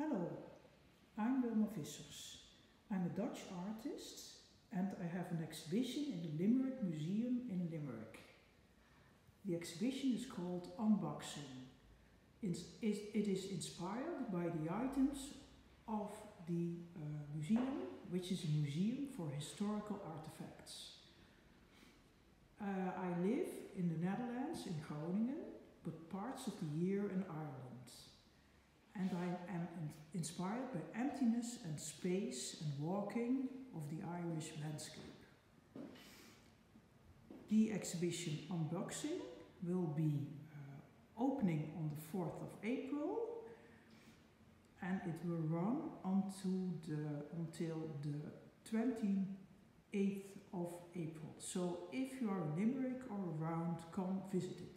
Hello, I'm Wilma Vissers. I'm a Dutch artist and I have an exhibition in the Limerick Museum in Limerick. The exhibition is called Unboxing. It is inspired by the items of the uh, museum, which is a museum for historical artifacts. Uh, I live in the Netherlands, in Groningen, but parts of the year in Ireland. And I inspired by emptiness and space and walking of the Irish landscape. The exhibition Unboxing will be uh, opening on the 4th of April and it will run until the, until the 28th of April. So if you are in Limerick or around, come visit it.